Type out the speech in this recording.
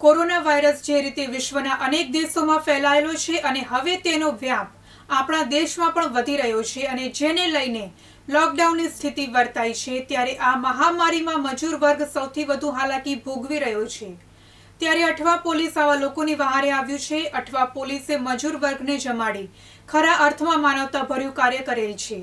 Corona virus જે રીતે વિશ્વના અનેક દેશોમાં ફેલાયેલો છે અને હવે તેનો વ્યાપ આપણા દેશમાં પણ વધી રહ્યો છે અને જેને લઈને લોકડાઉનની સ્થિતિ વર્તાઈ છે, ત્યારે આ મહામારીમાં મજૂર વર્ગ સૌથી વધુ હાલાકી ભોગવી રહ્યો છે. ત્યારે અઠવા પોલીસ આવા લોકોની વહારે આવ્યું છે. અઠવા પોલીસે મજૂર વર્ગને જમાડી ખરા અર્થમાં માનવતાભર્યું કાર્ય કરેલ છે.